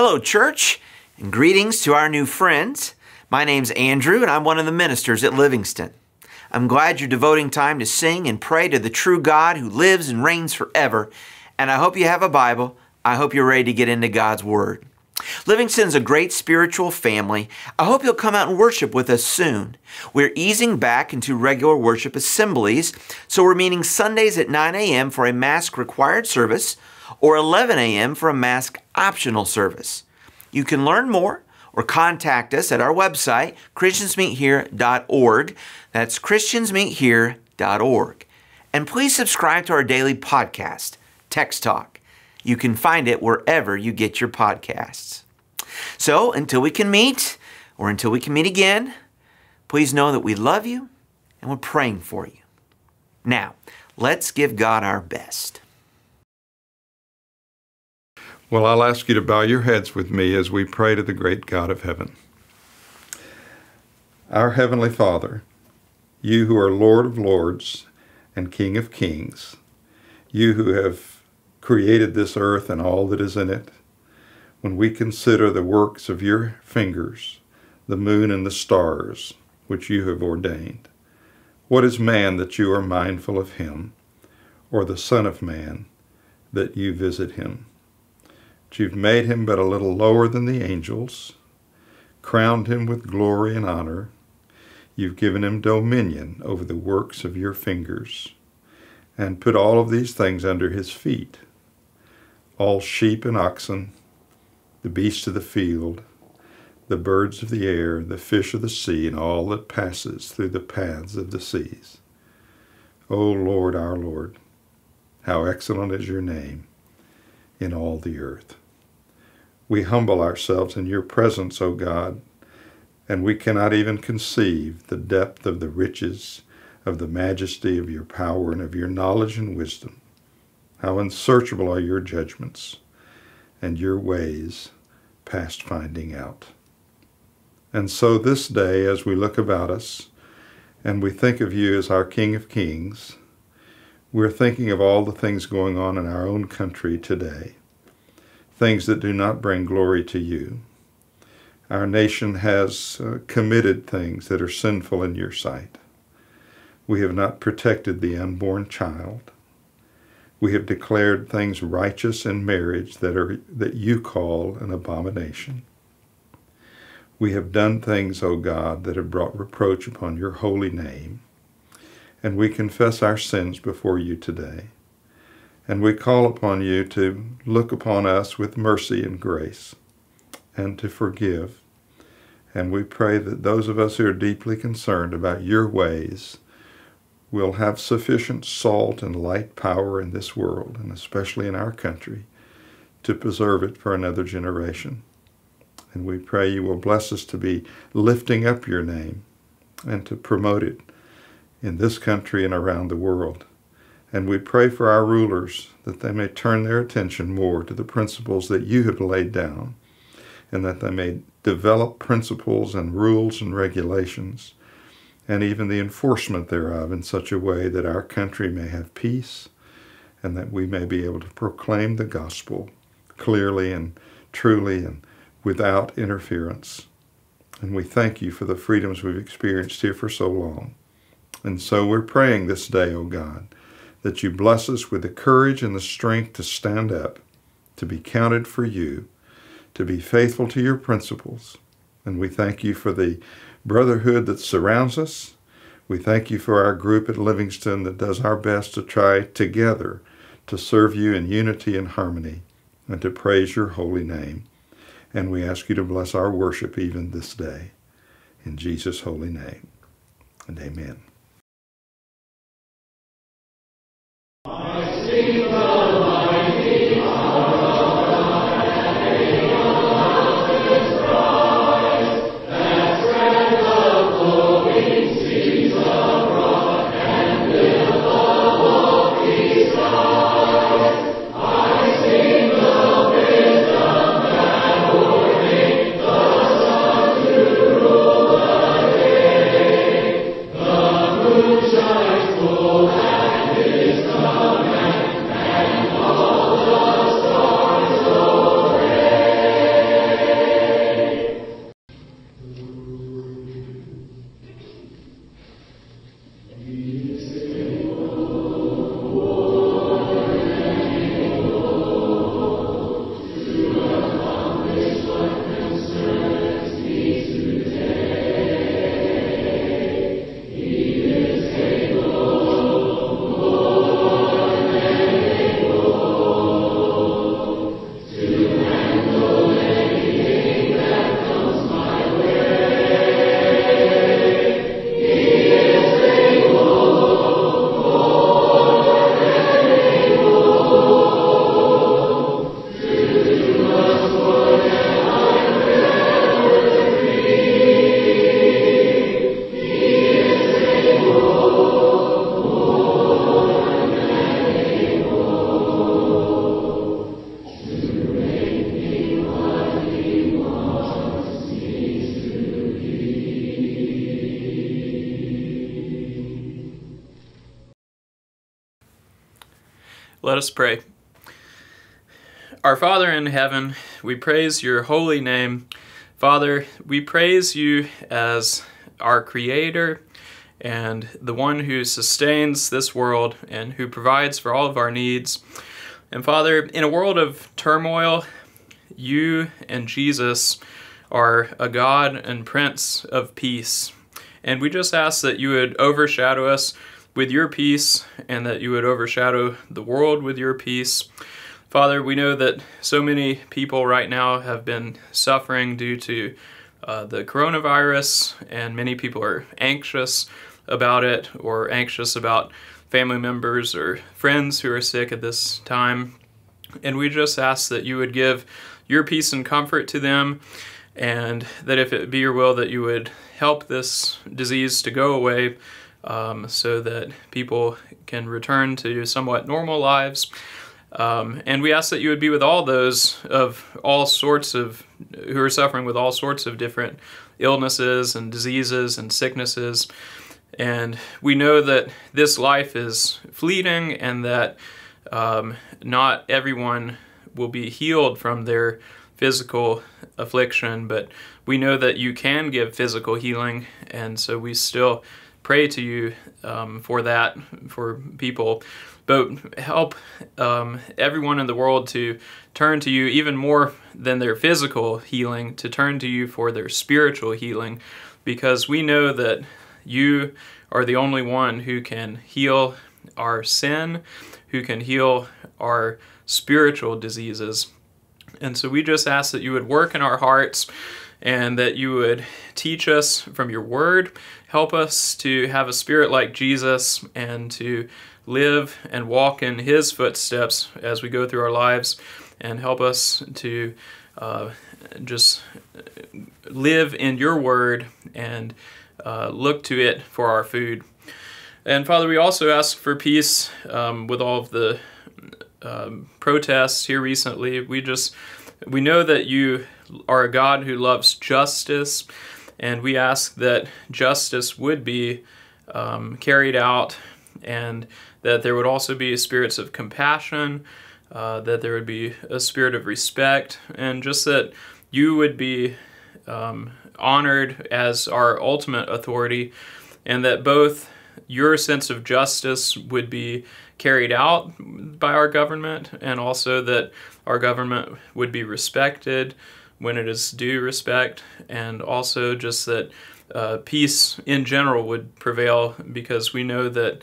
Hello, church, and greetings to our new friends. My name's Andrew, and I'm one of the ministers at Livingston. I'm glad you're devoting time to sing and pray to the true God who lives and reigns forever, and I hope you have a Bible. I hope you're ready to get into God's Word. Livingston's a great spiritual family. I hope you'll come out and worship with us soon. We're easing back into regular worship assemblies, so we're meeting Sundays at 9 a.m. for a mask required service or 11 a.m. for a mask optional service. You can learn more or contact us at our website, ChristiansMeetHere.org. That's ChristiansMeetHere.org. And please subscribe to our daily podcast, Text Talk. You can find it wherever you get your podcasts. So until we can meet, or until we can meet again, please know that we love you and we're praying for you. Now, let's give God our best. Well, I'll ask you to bow your heads with me as we pray to the great God of heaven. Our Heavenly Father, you who are Lord of lords and King of kings, you who have created this earth and all that is in it, when we consider the works of your fingers, the moon and the stars, which you have ordained, what is man that you are mindful of him, or the Son of Man that you visit him? But you've made him but a little lower than the angels, crowned him with glory and honor. You've given him dominion over the works of your fingers, and put all of these things under his feet all sheep and oxen, the beasts of the field, the birds of the air, the fish of the sea, and all that passes through the paths of the seas. O Lord, our Lord, how excellent is your name in all the earth. We humble ourselves in your presence, O God, and we cannot even conceive the depth of the riches of the majesty of your power and of your knowledge and wisdom. How unsearchable are your judgments and your ways past finding out. And so this day, as we look about us and we think of you as our King of Kings, we're thinking of all the things going on in our own country today things that do not bring glory to you. Our nation has uh, committed things that are sinful in your sight. We have not protected the unborn child. We have declared things righteous in marriage that are that you call an abomination. We have done things, O God, that have brought reproach upon your holy name, and we confess our sins before you today. And we call upon you to look upon us with mercy and grace and to forgive. And we pray that those of us who are deeply concerned about your ways will have sufficient salt and light power in this world, and especially in our country, to preserve it for another generation. And we pray you will bless us to be lifting up your name and to promote it in this country and around the world. And we pray for our rulers that they may turn their attention more to the principles that you have laid down, and that they may develop principles and rules and regulations, and even the enforcement thereof in such a way that our country may have peace, and that we may be able to proclaim the gospel clearly and truly and without interference. And we thank you for the freedoms we've experienced here for so long. And so we're praying this day, O God, that you bless us with the courage and the strength to stand up, to be counted for you, to be faithful to your principles. And we thank you for the brotherhood that surrounds us. We thank you for our group at Livingston that does our best to try together to serve you in unity and harmony and to praise your holy name. And we ask you to bless our worship even this day. In Jesus' holy name. And amen. King of. Let us pray. Our Father in heaven, we praise your holy name. Father, we praise you as our Creator and the one who sustains this world and who provides for all of our needs. And Father, in a world of turmoil, you and Jesus are a God and Prince of peace. And we just ask that you would overshadow us with your peace and that you would overshadow the world with your peace. Father, we know that so many people right now have been suffering due to uh, the coronavirus, and many people are anxious about it or anxious about family members or friends who are sick at this time. And we just ask that you would give your peace and comfort to them, and that if it be your will, that you would help this disease to go away um, so that people can return to somewhat normal lives. Um, and we ask that you would be with all those of all sorts of who are suffering with all sorts of different illnesses and diseases and sicknesses. And we know that this life is fleeting and that um, not everyone will be healed from their physical affliction, but we know that you can give physical healing, and so we still pray to you um, for that, for people. But help um, everyone in the world to turn to you even more than their physical healing, to turn to you for their spiritual healing, because we know that you are the only one who can heal our sin, who can heal our spiritual diseases. And so we just ask that you would work in our hearts and that you would teach us from your word, help us to have a spirit like Jesus and to live and walk in his footsteps as we go through our lives, and help us to uh, just live in your word and uh, look to it for our food. And Father, we also ask for peace um, with all of the um, protests here recently. We just we know that you are a God who loves justice, and we ask that justice would be um, carried out, and that there would also be spirits of compassion, uh, that there would be a spirit of respect, and just that you would be um, honored as our ultimate authority, and that both your sense of justice would be carried out by our government, and also that our government would be respected when it is due respect, and also just that uh, peace in general would prevail because we know that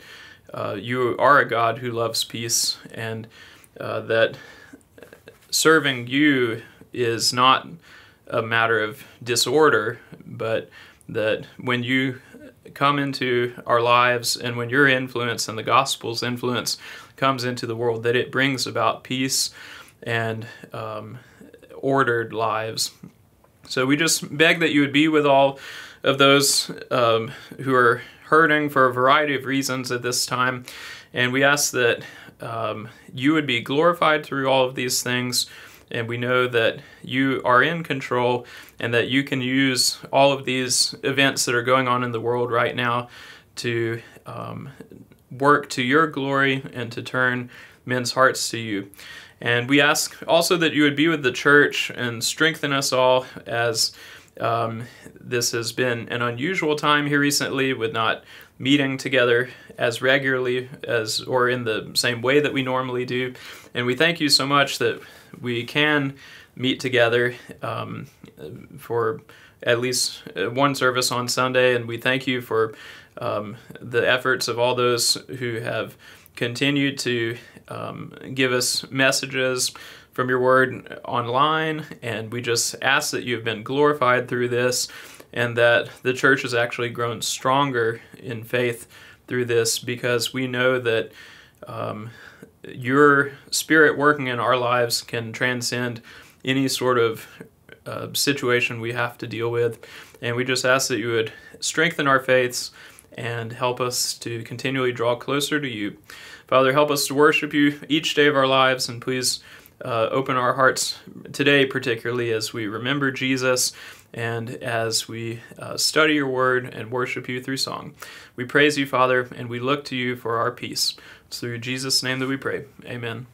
uh, you are a God who loves peace, and uh, that serving you is not a matter of disorder, but that when you come into our lives and when your influence and the gospel's influence comes into the world, that it brings about peace and um, ordered lives. So we just beg that you would be with all of those um, who are hurting for a variety of reasons at this time. And we ask that um, you would be glorified through all of these things and we know that you are in control and that you can use all of these events that are going on in the world right now to um, work to your glory and to turn men's hearts to you. And we ask also that you would be with the church and strengthen us all as um, this has been an unusual time here recently with not meeting together as regularly as or in the same way that we normally do. And we thank you so much that we can meet together um, for at least uh, one service on Sunday, and we thank you for um, the efforts of all those who have continued to um, give us messages from your word online, and we just ask that you have been glorified through this and that the church has actually grown stronger in faith through this because we know that um, your spirit working in our lives can transcend any sort of uh, situation we have to deal with. And we just ask that you would strengthen our faiths and help us to continually draw closer to you. Father, help us to worship you each day of our lives, and please uh, open our hearts today, particularly as we remember Jesus and as we uh, study your word and worship you through song. We praise you, Father, and we look to you for our peace. It's through Jesus' name that we pray. Amen.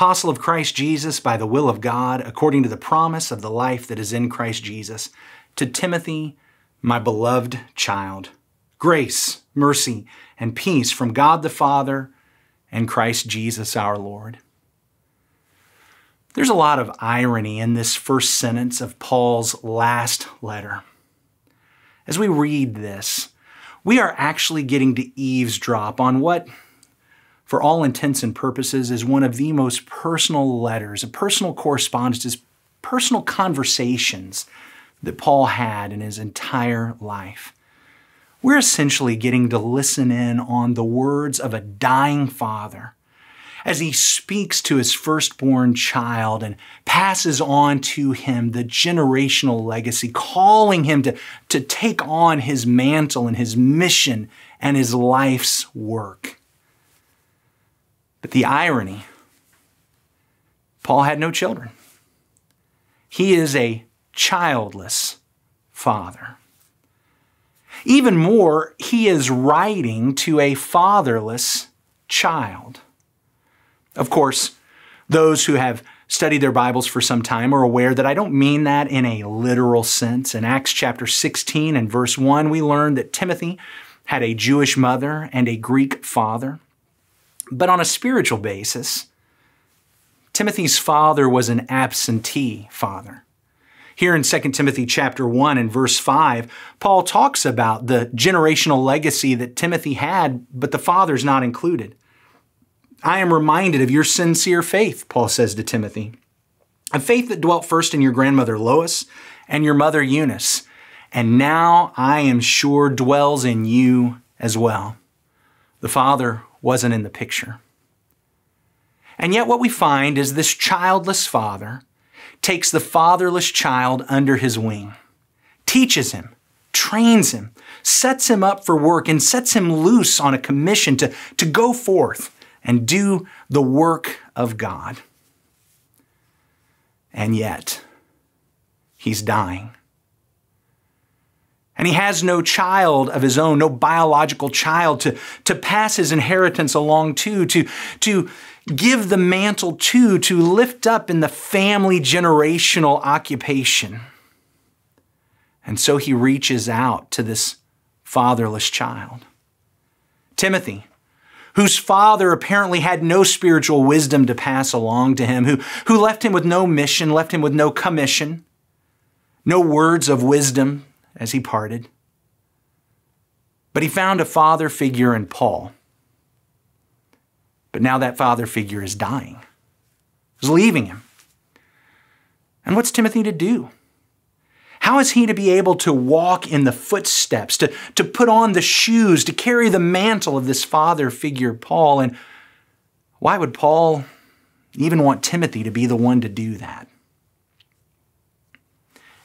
Apostle of Christ Jesus by the will of God, according to the promise of the life that is in Christ Jesus, to Timothy, my beloved child. Grace, mercy, and peace from God the Father and Christ Jesus our Lord. There's a lot of irony in this first sentence of Paul's last letter. As we read this, we are actually getting to eavesdrop on what, for all intents and purposes, is one of the most personal letters, a personal correspondence, personal conversations that Paul had in his entire life. We're essentially getting to listen in on the words of a dying father as he speaks to his firstborn child and passes on to him the generational legacy, calling him to, to take on his mantle and his mission and his life's work. But the irony Paul had no children. He is a childless father. Even more, he is writing to a fatherless child. Of course, those who have studied their Bibles for some time are aware that I don't mean that in a literal sense. In Acts chapter 16 and verse 1, we learn that Timothy had a Jewish mother and a Greek father. But on a spiritual basis, Timothy's father was an absentee father. Here in 2 Timothy chapter 1 and verse 5, Paul talks about the generational legacy that Timothy had, but the father's not included. I am reminded of your sincere faith, Paul says to Timothy, a faith that dwelt first in your grandmother Lois and your mother Eunice, and now I am sure dwells in you as well. The father wasn't in the picture. And yet, what we find is this childless father takes the fatherless child under his wing, teaches him, trains him, sets him up for work, and sets him loose on a commission to, to go forth and do the work of God. And yet, he's dying. And he has no child of his own, no biological child to, to pass his inheritance along to, to, to give the mantle to, to lift up in the family generational occupation. And so he reaches out to this fatherless child. Timothy, whose father apparently had no spiritual wisdom to pass along to him, who, who left him with no mission, left him with no commission, no words of wisdom as he parted. But he found a father figure in Paul. But now that father figure is dying, is leaving him. And what's Timothy to do? How is he to be able to walk in the footsteps, to, to put on the shoes, to carry the mantle of this father figure, Paul? And why would Paul even want Timothy to be the one to do that?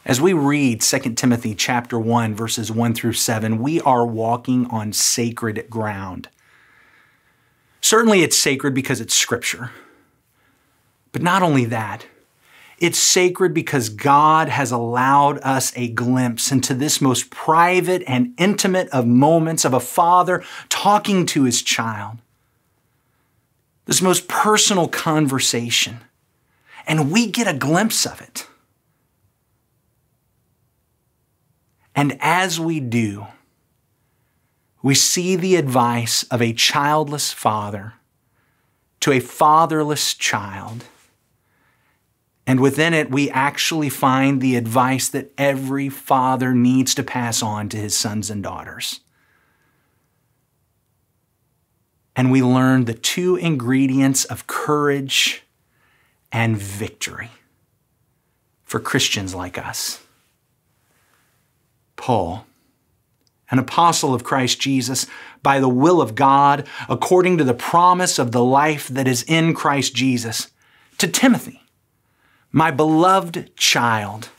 As we read 2 Timothy chapter 1 verses 1 through 7, we are walking on sacred ground. Certainly it's sacred because it's scripture. But not only that, it's sacred because God has allowed us a glimpse into this most private and intimate of moments of a father talking to his child. This most personal conversation. And we get a glimpse of it. And as we do, we see the advice of a childless father to a fatherless child and within it, we actually find the advice that every father needs to pass on to his sons and daughters. And we learn the two ingredients of courage and victory for Christians like us. Paul, an apostle of Christ Jesus, by the will of God, according to the promise of the life that is in Christ Jesus, to Timothy my beloved child,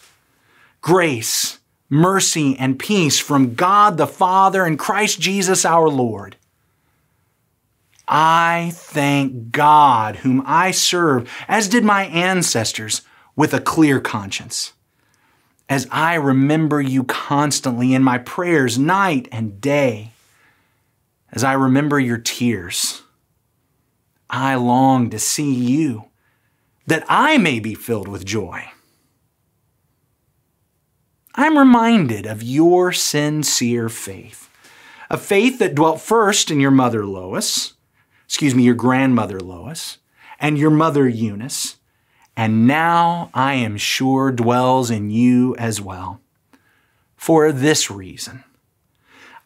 grace, mercy, and peace from God the Father and Christ Jesus our Lord. I thank God, whom I serve, as did my ancestors, with a clear conscience. As I remember you constantly in my prayers, night and day, as I remember your tears, I long to see you that I may be filled with joy. I'm reminded of your sincere faith, a faith that dwelt first in your mother Lois, excuse me, your grandmother Lois, and your mother Eunice, and now I am sure dwells in you as well. For this reason,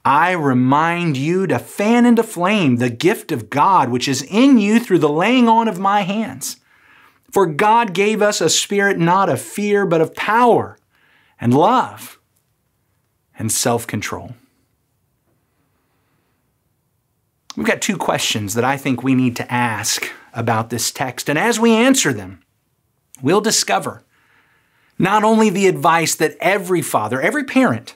I remind you to fan into flame the gift of God which is in you through the laying on of my hands. For God gave us a spirit not of fear, but of power and love and self control. We've got two questions that I think we need to ask about this text. And as we answer them, we'll discover not only the advice that every father, every parent,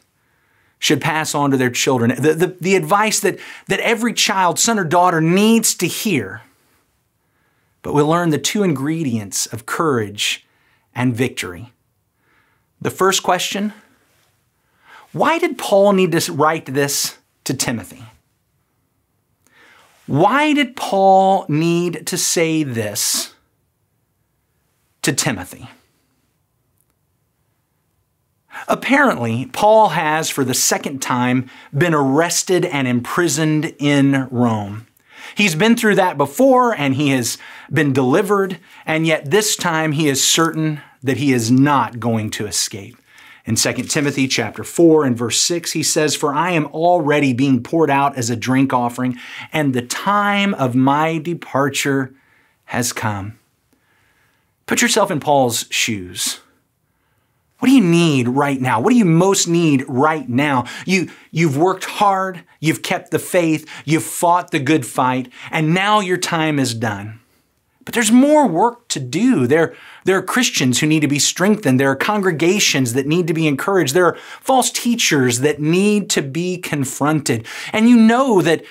should pass on to their children, the, the, the, advice that, that every child, son or daughter, needs to hear, but we'll learn the two ingredients of courage and victory. The first question why did Paul need to write this to Timothy? Why did Paul need to say this to Timothy? Apparently, Paul has, for the second time, been arrested and imprisoned in Rome. He's been through that before and he has been delivered, and yet this time he is certain that he is not going to escape. In 2 Timothy chapter 4 and verse 6, he says, For I am already being poured out as a drink offering, and the time of my departure has come. Put yourself in Paul's shoes. What do you need right now? What do you most need right now? You, you've worked hard, you've kept the faith, you've fought the good fight, and now your time is done. But there's more work to do. There, there are Christians who need to be strengthened. There are congregations that need to be encouraged. There are false teachers that need to be confronted. And you know that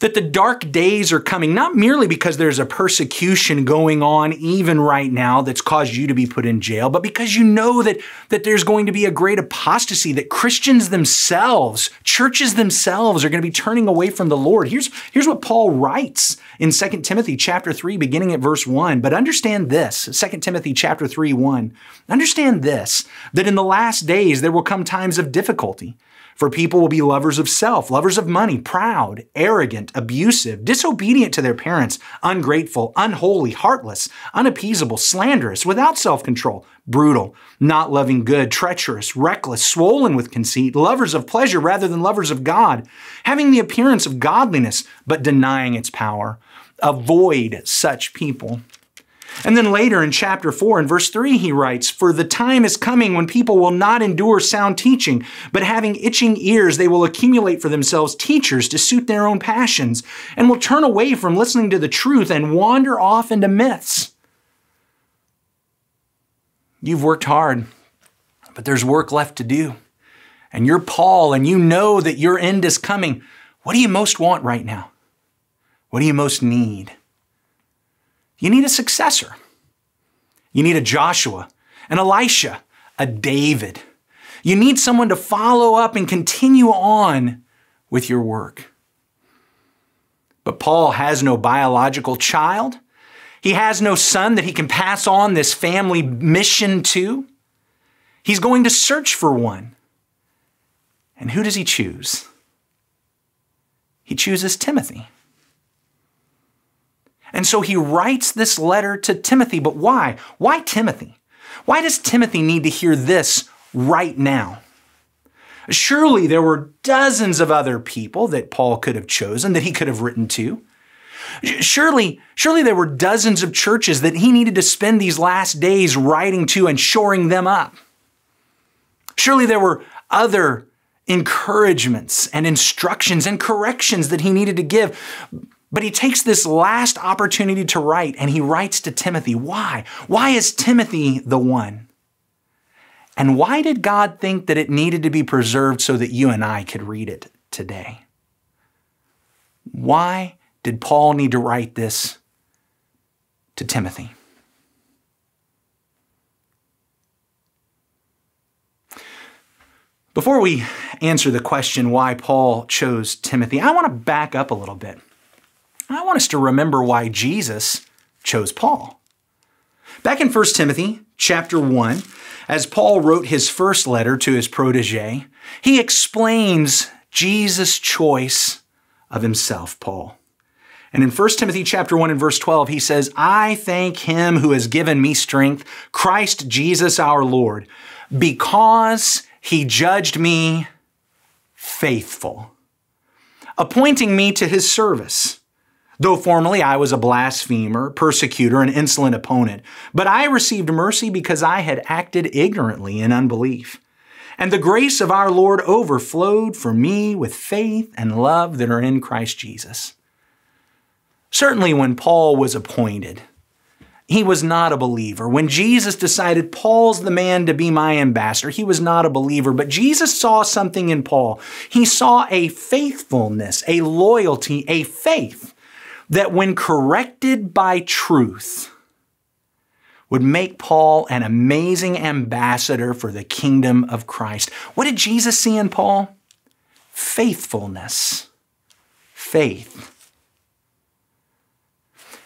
that the dark days are coming, not merely because there's a persecution going on even right now that's caused you to be put in jail, but because you know that, that there's going to be a great apostasy, that Christians themselves, churches themselves are going to be turning away from the Lord. Here's, here's what Paul writes in 2 Timothy chapter 3, beginning at verse 1. But understand this, 2 Timothy chapter 3, 1. Understand this, that in the last days there will come times of difficulty. For people will be lovers of self, lovers of money, proud, arrogant, abusive, disobedient to their parents, ungrateful, unholy, heartless, unappeasable, slanderous, without self control, brutal, not loving good, treacherous, reckless, swollen with conceit, lovers of pleasure rather than lovers of God, having the appearance of godliness but denying its power. Avoid such people. And then later in chapter 4 and verse 3, he writes, For the time is coming when people will not endure sound teaching, but having itching ears, they will accumulate for themselves teachers to suit their own passions, and will turn away from listening to the truth and wander off into myths. You've worked hard, but there's work left to do. And you're Paul, and you know that your end is coming. What do you most want right now? What do you most need? You need a successor. You need a Joshua, an Elisha, a David. You need someone to follow up and continue on with your work. But Paul has no biological child. He has no son that he can pass on this family mission to. He's going to search for one. And who does he choose? He chooses Timothy. And so he writes this letter to Timothy. But why? Why Timothy? Why does Timothy need to hear this right now? Surely there were dozens of other people that Paul could have chosen, that he could have written to. Surely, surely there were dozens of churches that he needed to spend these last days writing to and shoring them up. Surely there were other encouragements and instructions and corrections that he needed to give. But he takes this last opportunity to write and he writes to Timothy. Why? Why is Timothy the one? And why did God think that it needed to be preserved so that you and I could read it today? Why did Paul need to write this to Timothy? Before we answer the question why Paul chose Timothy, I want to back up a little bit. I want us to remember why Jesus chose Paul. Back in 1 Timothy chapter 1, as Paul wrote his first letter to his protege, he explains Jesus' choice of himself, Paul. And in 1 Timothy chapter 1 and verse 12, he says, I thank him who has given me strength, Christ Jesus our Lord, because he judged me faithful, appointing me to his service. Though formerly I was a blasphemer, persecutor, and insolent opponent, but I received mercy because I had acted ignorantly in unbelief. And the grace of our Lord overflowed for me with faith and love that are in Christ Jesus. Certainly, when Paul was appointed, he was not a believer. When Jesus decided Paul's the man to be my ambassador, he was not a believer. But Jesus saw something in Paul. He saw a faithfulness, a loyalty, a faith that when corrected by truth would make Paul an amazing ambassador for the kingdom of Christ. What did Jesus see in Paul? Faithfulness. Faith.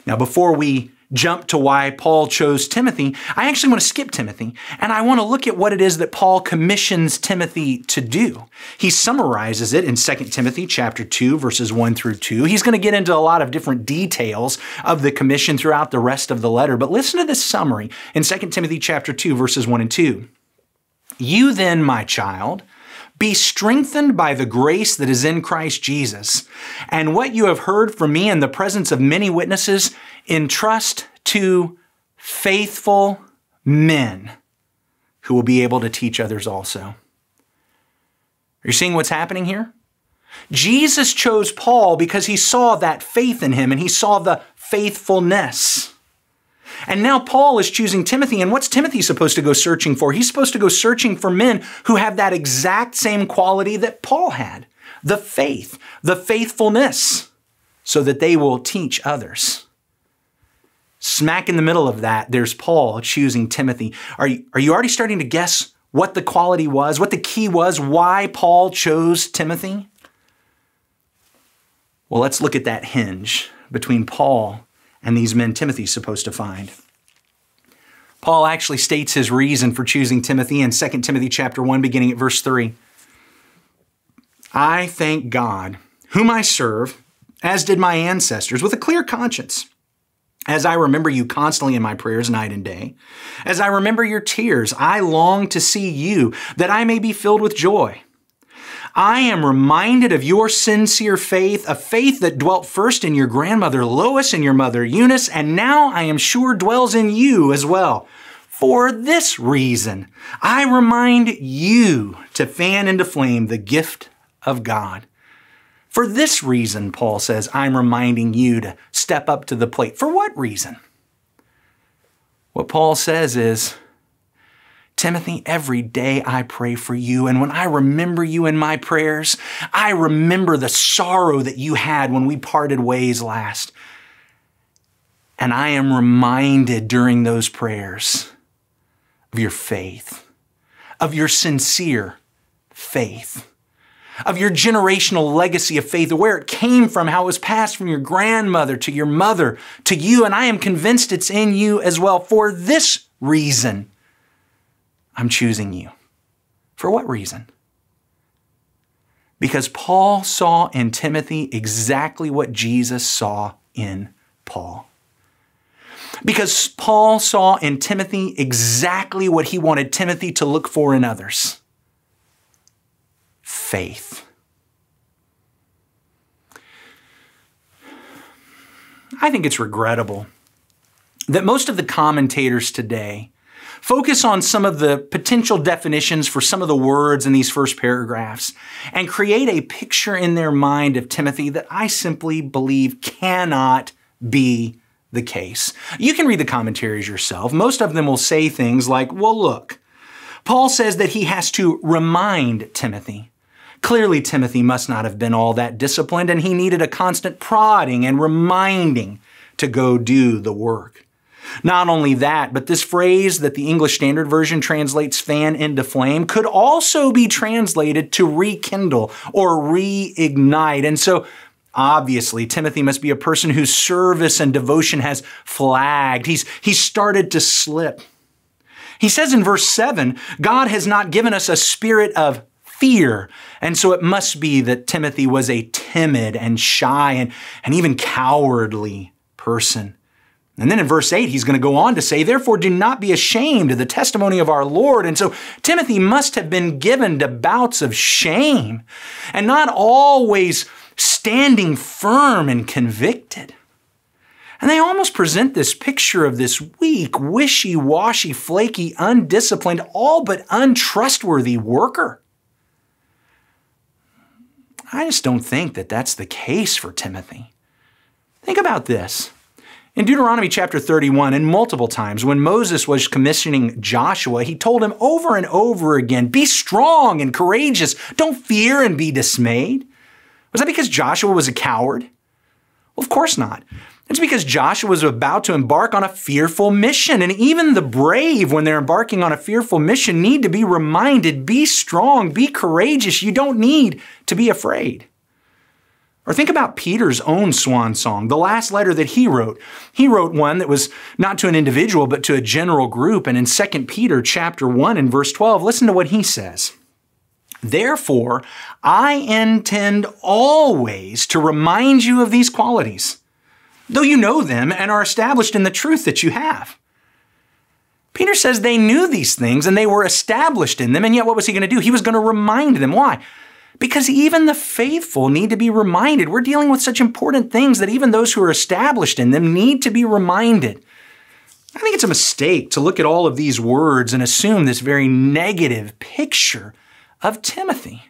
Now, before we jump to why Paul chose Timothy, I actually want to skip Timothy and I want to look at what it is that Paul commissions Timothy to do. He summarizes it in 2 Timothy chapter 2 verses 1 through 2. He's going to get into a lot of different details of the commission throughout the rest of the letter, but listen to this summary in 2 Timothy chapter 2 verses 1 and 2. You then, my child, be strengthened by the grace that is in Christ Jesus. And what you have heard from me in the presence of many witnesses, entrust to faithful men who will be able to teach others also. Are you seeing what's happening here? Jesus chose Paul because he saw that faith in him and he saw the faithfulness. And now Paul is choosing Timothy. And what's Timothy supposed to go searching for? He's supposed to go searching for men who have that exact same quality that Paul had the faith, the faithfulness, so that they will teach others. Smack in the middle of that, there's Paul choosing Timothy. Are you, are you already starting to guess what the quality was, what the key was, why Paul chose Timothy? Well, let's look at that hinge between Paul and these men Timothy's supposed to find. Paul actually states his reason for choosing Timothy in 2 Timothy chapter 1 beginning at verse 3. I thank God, whom I serve, as did my ancestors, with a clear conscience, as I remember you constantly in my prayers night and day. As I remember your tears, I long to see you, that I may be filled with joy. I am reminded of your sincere faith, a faith that dwelt first in your grandmother Lois and your mother Eunice, and now I am sure dwells in you as well. For this reason, I remind you to fan into flame the gift of God. For this reason, Paul says, I'm reminding you to step up to the plate. For what reason? What Paul says is, Timothy, every day I pray for you. And when I remember you in my prayers, I remember the sorrow that you had when we parted ways last. And I am reminded during those prayers of your faith, of your sincere faith, of your generational legacy of faith, where it came from, how it was passed from your grandmother to your mother to you. And I am convinced it's in you as well for this reason I'm choosing you. For what reason? Because Paul saw in Timothy exactly what Jesus saw in Paul. Because Paul saw in Timothy exactly what he wanted Timothy to look for in others faith. I think it's regrettable that most of the commentators today Focus on some of the potential definitions for some of the words in these first paragraphs and create a picture in their mind of Timothy that I simply believe cannot be the case. You can read the commentaries yourself. Most of them will say things like, well, look, Paul says that he has to remind Timothy. Clearly, Timothy must not have been all that disciplined, and he needed a constant prodding and reminding to go do the work. Not only that, but this phrase that the English Standard Version translates fan into flame could also be translated to rekindle or reignite. And so Obviously, Timothy must be a person whose service and devotion has flagged. He's, he's started to slip. He says in verse 7 God has not given us a spirit of fear. And so it must be that Timothy was a timid and shy and, and even cowardly person. And then in verse 8, he's going to go on to say, Therefore, do not be ashamed of the testimony of our Lord. And so Timothy must have been given to bouts of shame and not always standing firm and convicted. And they almost present this picture of this weak, wishy washy, flaky, undisciplined, all but untrustworthy worker. I just don't think that that's the case for Timothy. Think about this. In Deuteronomy chapter 31, and multiple times, when Moses was commissioning Joshua, he told him over and over again be strong and courageous. Don't fear and be dismayed. Was that because Joshua was a coward? Well, of course not. It's because Joshua was about to embark on a fearful mission. And even the brave, when they're embarking on a fearful mission, need to be reminded be strong, be courageous. You don't need to be afraid. Or think about Peter's own swan song, the last letter that he wrote. He wrote one that was not to an individual, but to a general group. And in 2 Peter chapter 1 and verse 12, listen to what he says. Therefore, I intend always to remind you of these qualities though you know them and are established in the truth that you have. Peter says they knew these things and they were established in them, and yet what was he going to do? He was going to remind them. Why? Because even the faithful need to be reminded. We're dealing with such important things that even those who are established in them need to be reminded. I think it's a mistake to look at all of these words and assume this very negative picture of Timothy.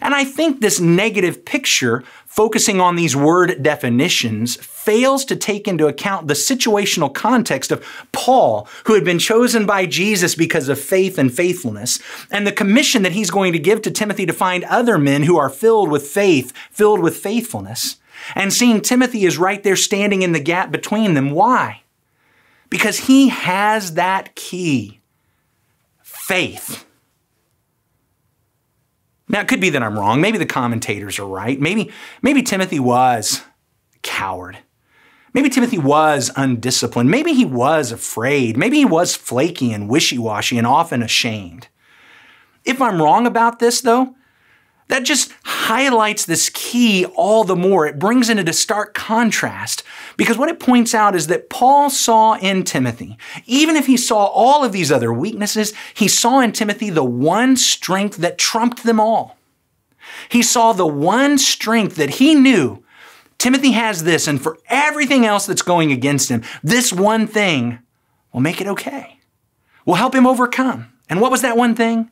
And I think this negative picture, focusing on these word definitions, fails to take into account the situational context of Paul, who had been chosen by Jesus because of faith and faithfulness, and the commission that he's going to give to Timothy to find other men who are filled with faith, filled with faithfulness. And seeing Timothy is right there standing in the gap between them. Why? Because he has that key faith. Now, it could be that I'm wrong. Maybe the commentators are right. Maybe, maybe Timothy was coward. Maybe Timothy was undisciplined. Maybe he was afraid. Maybe he was flaky and wishy washy and often ashamed. If I'm wrong about this, though, that just highlights this key all the more. It brings it into stark contrast because what it points out is that Paul saw in Timothy, even if he saw all of these other weaknesses, he saw in Timothy the one strength that trumped them all. He saw the one strength that he knew Timothy has this, and for everything else that's going against him, this one thing will make it okay. Will help him overcome. And what was that one thing?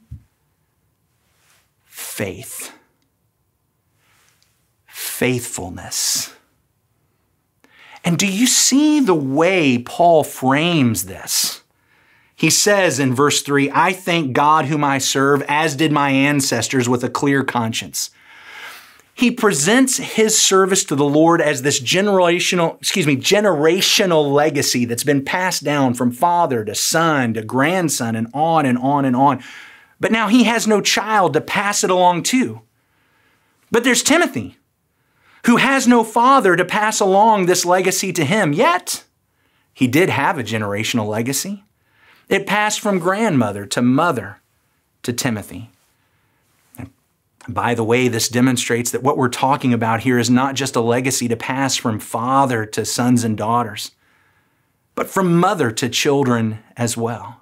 Faith. Faithfulness. And do you see the way Paul frames this? He says in verse 3 I thank God whom I serve, as did my ancestors, with a clear conscience. He presents his service to the Lord as this generational, excuse me, generational legacy that's been passed down from father to son to grandson and on and on and on. But now he has no child to pass it along to. But there's Timothy who has no father to pass along this legacy to him. Yet, he did have a generational legacy. It passed from grandmother to mother to Timothy. by the way, this demonstrates that what we're talking about here is not just a legacy to pass from father to sons and daughters, but from mother to children as well.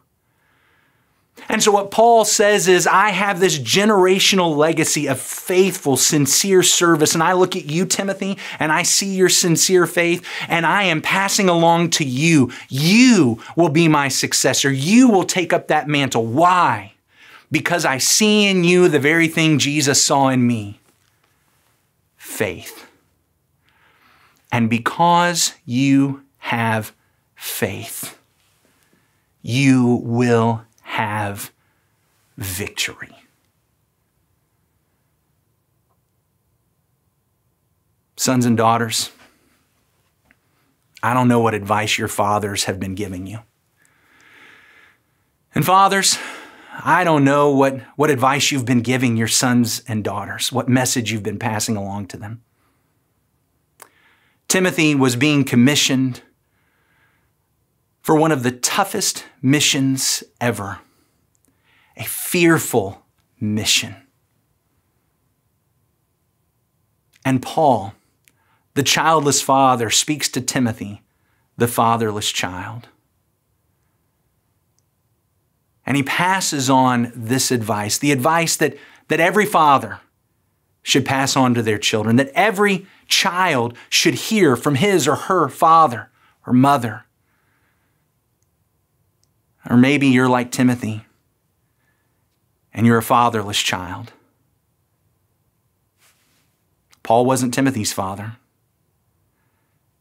And so, what Paul says is, I have this generational legacy of faithful, sincere service. And I look at you, Timothy, and I see your sincere faith, and I am passing along to you. You will be my successor. You will take up that mantle. Why? Because I see in you the very thing Jesus saw in me faith. And because you have faith, you will have victory. Sons and daughters, I don't know what advice your fathers have been giving you. And fathers, I don't know what, what advice you've been giving your sons and daughters, what message you've been passing along to them. Timothy was being commissioned for one of the toughest missions ever a fearful mission. And Paul, the childless father, speaks to Timothy, the fatherless child. And he passes on this advice the advice that, that every father should pass on to their children, that every child should hear from his or her father or mother. Or maybe you're like Timothy and you're a fatherless child. Paul wasn't Timothy's father.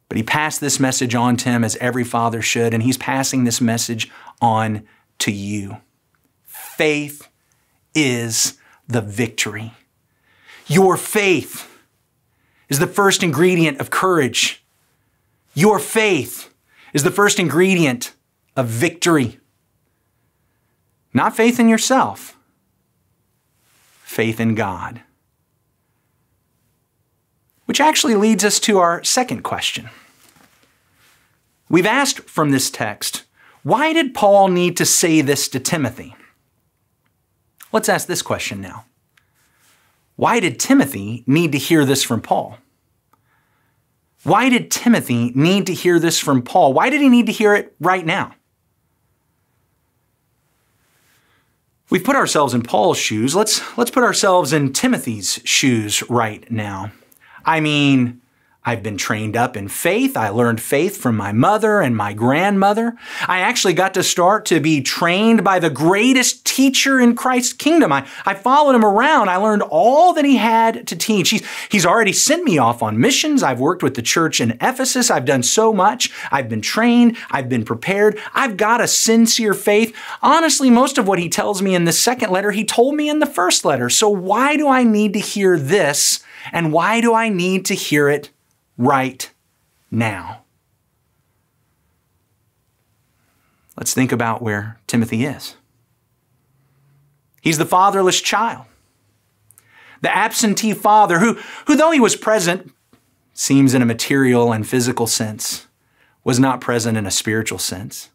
But he passed this message on to him as every father should, and he's passing this message on to you. Faith is the victory. Your faith is the first ingredient of courage. Your faith is the first ingredient of victory. Not faith in yourself, faith in God. Which actually leads us to our second question. We've asked from this text, why did Paul need to say this to Timothy? Let's ask this question now. Why did Timothy need to hear this from Paul? Why did Timothy need to hear this from Paul? Why did he need to hear it right now? We've put ourselves in Paul's shoes. Let's, let's put ourselves in Timothy's shoes right now. I mean, I've been trained up in faith. I learned faith from my mother and my grandmother. I actually got to start to be trained by the greatest teacher in Christ's kingdom. I, I followed him around. I learned all that he had to teach. He's, he's already sent me off on missions. I've worked with the church in Ephesus. I've done so much. I've been trained. I've been prepared. I've got a sincere faith. Honestly, most of what he tells me in the second letter, he told me in the first letter. So why do I need to hear this? And why do I need to hear it right now. Let's think about where Timothy is. He's the fatherless child, the absentee father who, who though he was present, seems in a material and physical sense, was not present in a spiritual sense.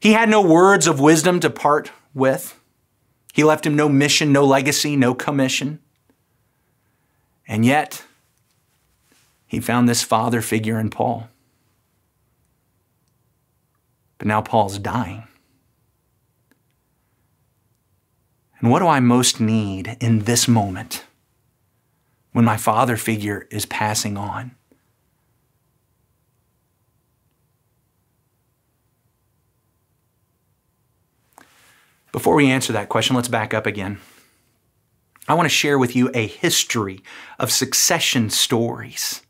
He had no words of wisdom to part with. He left him no mission, no legacy, no commission. And yet, he found this father figure in Paul. But now Paul's dying. And what do I most need in this moment when my father figure is passing on? Before we answer that question, let's back up again. I want to share with you a history of succession stories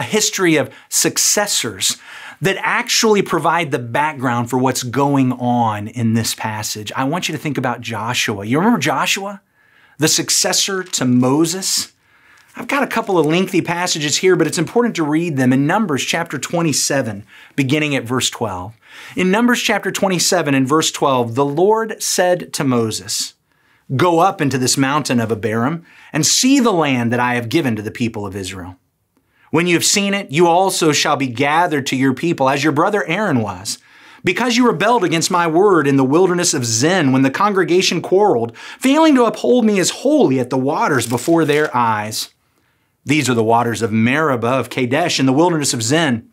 a history of successors that actually provide the background for what's going on in this passage. I want you to think about Joshua. You remember Joshua, the successor to Moses? I've got a couple of lengthy passages here, but it's important to read them in Numbers chapter 27, beginning at verse 12. In Numbers chapter 27 and verse 12, the Lord said to Moses, Go up into this mountain of Abarim and see the land that I have given to the people of Israel. When you have seen it, you also shall be gathered to your people, as your brother Aaron was. Because you rebelled against my word in the wilderness of Zin when the congregation quarreled, failing to uphold me as holy at the waters before their eyes. These are the waters of Meribah of Kadesh in the wilderness of Zin.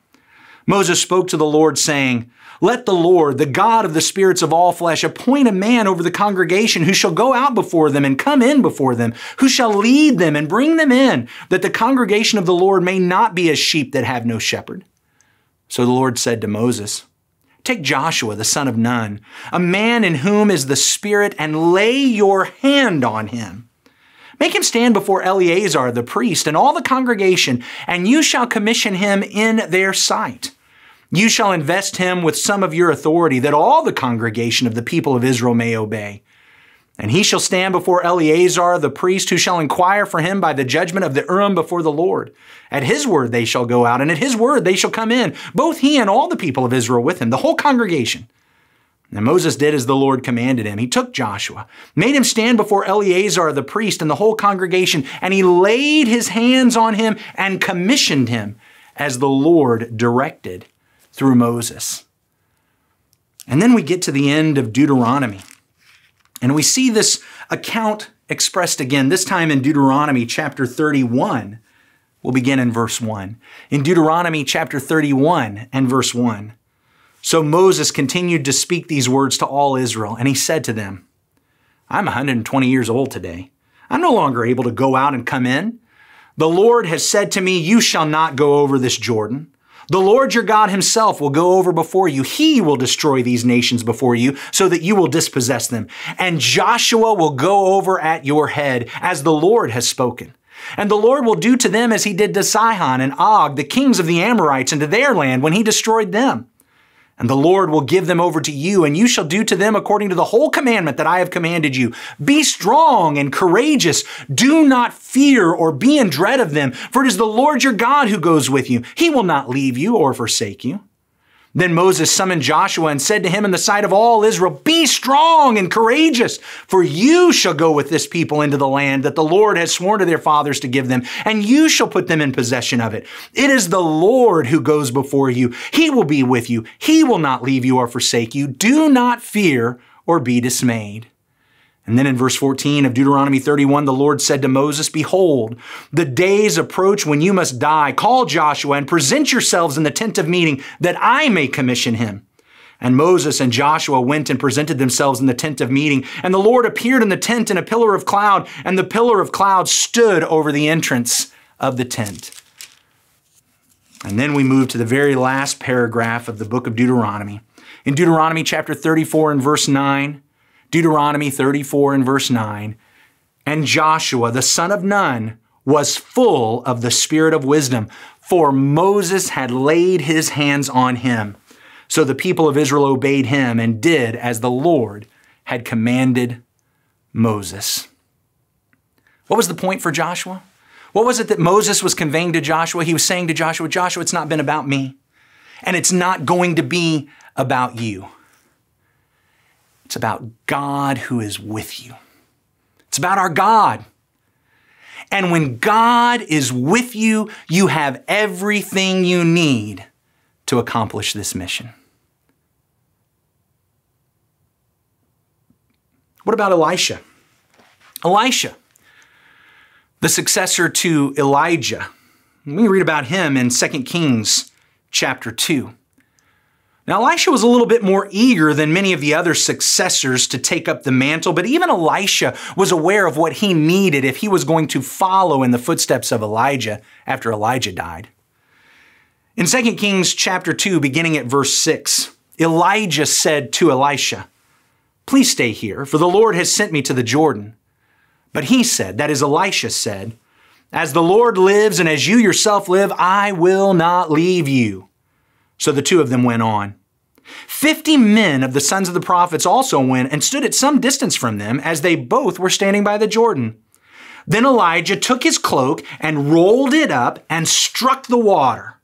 Moses spoke to the Lord, saying, let the Lord, the God of the spirits of all flesh, appoint a man over the congregation who shall go out before them and come in before them, who shall lead them and bring them in, that the congregation of the Lord may not be as sheep that have no shepherd. So the Lord said to Moses, Take Joshua, the son of Nun, a man in whom is the Spirit, and lay your hand on him. Make him stand before Eleazar the priest and all the congregation, and you shall commission him in their sight. You shall invest him with some of your authority, that all the congregation of the people of Israel may obey. And he shall stand before Eleazar the priest, who shall inquire for him by the judgment of the Urim before the Lord. At his word they shall go out, and at his word they shall come in, both he and all the people of Israel with him, the whole congregation. And Moses did as the Lord commanded him. He took Joshua, made him stand before Eleazar the priest and the whole congregation, and he laid his hands on him and commissioned him as the Lord directed through Moses. And then we get to the end of Deuteronomy, and we see this account expressed again, this time in Deuteronomy chapter 31. We'll begin in verse 1. In Deuteronomy chapter 31 and verse 1. So Moses continued to speak these words to all Israel, and he said to them, I'm 120 years old today. I'm no longer able to go out and come in. The Lord has said to me, You shall not go over this Jordan. The Lord your God himself will go over before you. He will destroy these nations before you so that you will dispossess them. And Joshua will go over at your head as the Lord has spoken. And the Lord will do to them as he did to Sihon and Og, the kings of the Amorites, and to their land when he destroyed them. And the Lord will give them over to you, and you shall do to them according to the whole commandment that I have commanded you. Be strong and courageous. Do not fear or be in dread of them, for it is the Lord your God who goes with you. He will not leave you or forsake you. Then Moses summoned Joshua and said to him in the sight of all Israel, Be strong and courageous, for you shall go with this people into the land that the Lord has sworn to their fathers to give them, and you shall put them in possession of it. It is the Lord who goes before you. He will be with you. He will not leave you or forsake you. Do not fear or be dismayed. And then in verse 14 of Deuteronomy 31, the Lord said to Moses, Behold, the days approach when you must die. Call Joshua and present yourselves in the tent of meeting that I may commission him. And Moses and Joshua went and presented themselves in the tent of meeting. And the Lord appeared in the tent in a pillar of cloud, and the pillar of cloud stood over the entrance of the tent. And then we move to the very last paragraph of the book of Deuteronomy. In Deuteronomy chapter 34 and verse 9, Deuteronomy 34 and verse 9. And Joshua, the son of Nun, was full of the spirit of wisdom, for Moses had laid his hands on him. So the people of Israel obeyed him and did as the Lord had commanded Moses. What was the point for Joshua? What was it that Moses was conveying to Joshua? He was saying to Joshua, Joshua, it's not been about me, and it's not going to be about you. It's about God who is with you. It's about our God. And when God is with you, you have everything you need to accomplish this mission. What about Elisha? Elisha, the successor to Elijah. We read about him in 2 Kings chapter 2. Now, Elisha was a little bit more eager than many of the other successors to take up the mantle, but even Elisha was aware of what he needed if he was going to follow in the footsteps of Elijah after Elijah died. In 2 Kings chapter 2, beginning at verse 6, Elijah said to Elisha, Please stay here, for the Lord has sent me to the Jordan. But he said, that is, Elisha said, As the Lord lives and as you yourself live, I will not leave you. So the two of them went on. Fifty men of the sons of the prophets also went and stood at some distance from them as they both were standing by the Jordan. Then Elijah took his cloak and rolled it up and struck the water.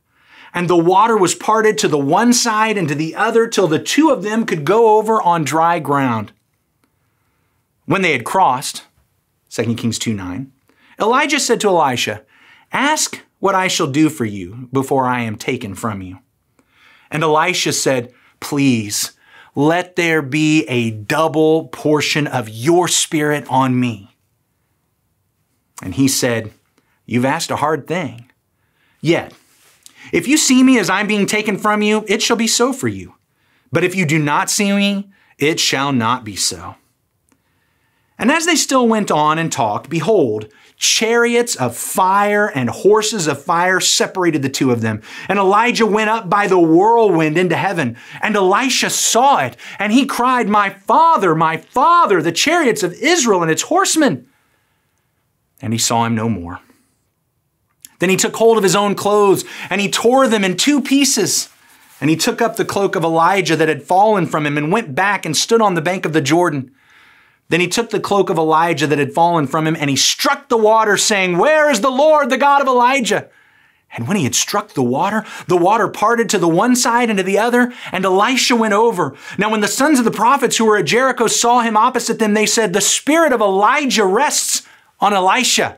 And the water was parted to the one side and to the other till the two of them could go over on dry ground. When they had crossed, 2 Kings 2 9, Elijah said to Elisha, Ask what I shall do for you before I am taken from you. And Elisha said, Please, let there be a double portion of your spirit on me. And he said, You've asked a hard thing. Yet, if you see me as I'm being taken from you, it shall be so for you. But if you do not see me, it shall not be so. And as they still went on and talked, behold, chariots of fire and horses of fire separated the two of them. And Elijah went up by the whirlwind into heaven. And Elisha saw it, and he cried, My father, my father, the chariots of Israel and its horsemen. And he saw him no more. Then he took hold of his own clothes, and he tore them in two pieces. And he took up the cloak of Elijah that had fallen from him and went back and stood on the bank of the Jordan. Then he took the cloak of Elijah that had fallen from him and he struck the water, saying, Where is the Lord, the God of Elijah? And when he had struck the water, the water parted to the one side and to the other, and Elisha went over. Now, when the sons of the prophets who were at Jericho saw him opposite them, they said, The spirit of Elijah rests on Elisha.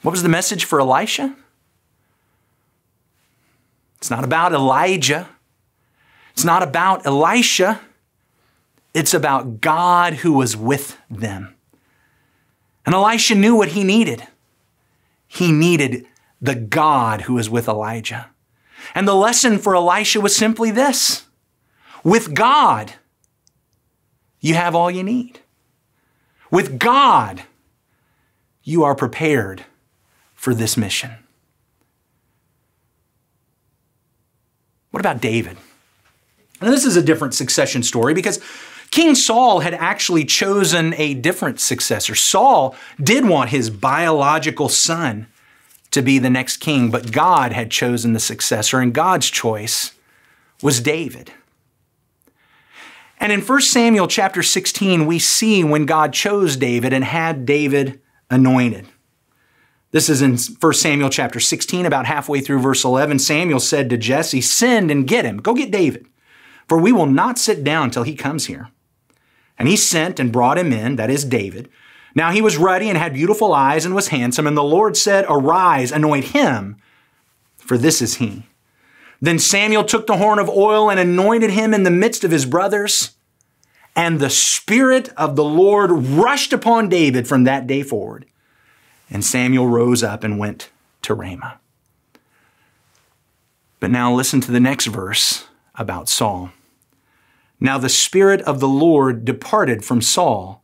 What was the message for Elisha? It's not about Elijah. It's not about Elisha. It's about God who was with them. And Elisha knew what he needed. He needed the God who was with Elijah. And the lesson for Elisha was simply this with God, you have all you need. With God, you are prepared for this mission. What about David? Now, this is a different succession story because King Saul had actually chosen a different successor. Saul did want his biological son to be the next king, but God had chosen the successor, and God's choice was David. And in 1 Samuel chapter 16, we see when God chose David and had David anointed. This is in 1 Samuel chapter 16, about halfway through verse 11. Samuel said to Jesse, Send and get him. Go get David, for we will not sit down till he comes here. And he sent and brought him in, that is David. Now he was ruddy and had beautiful eyes and was handsome. And the Lord said, Arise, anoint him, for this is he. Then Samuel took the horn of oil and anointed him in the midst of his brothers. And the Spirit of the Lord rushed upon David from that day forward. And Samuel rose up and went to Ramah. But now listen to the next verse about Saul. Now the Spirit of the Lord departed from Saul,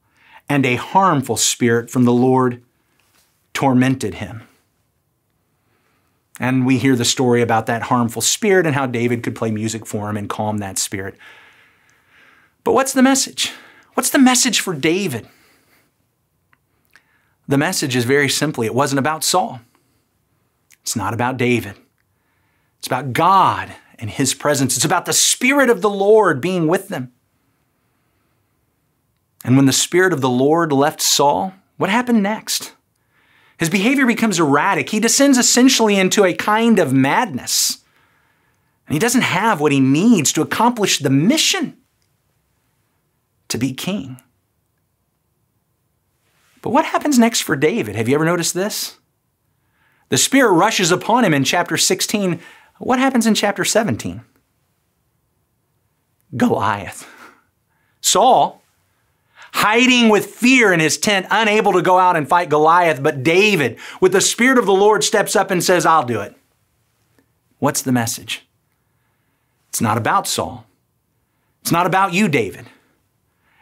and a harmful spirit from the Lord tormented him. And we hear the story about that harmful spirit and how David could play music for him and calm that spirit. But what's the message? What's the message for David? The message is very simply it wasn't about Saul. It's not about David. It's about God and His presence. It's about the Spirit of the Lord being with them. And when the Spirit of the Lord left Saul, what happened next? His behavior becomes erratic. He descends essentially into a kind of madness. And he doesn't have what he needs to accomplish the mission to be king. But what happens next for David? Have you ever noticed this? The Spirit rushes upon him in chapter 16. What happens in chapter 17? Goliath. Saul, hiding with fear in his tent, unable to go out and fight Goliath, but David, with the Spirit of the Lord, steps up and says, I'll do it. What's the message? It's not about Saul. It's not about you, David.